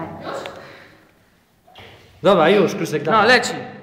No. Dobra, już, Krzysiek, dawaj. No, leci.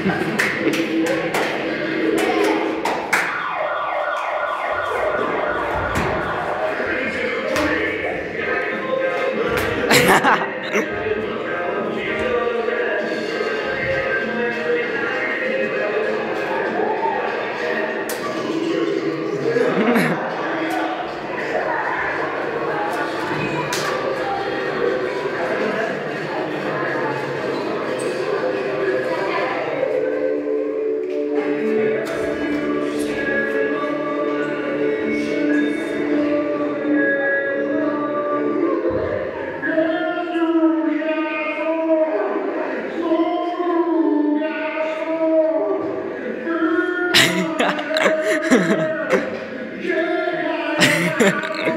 Ha ha! yeah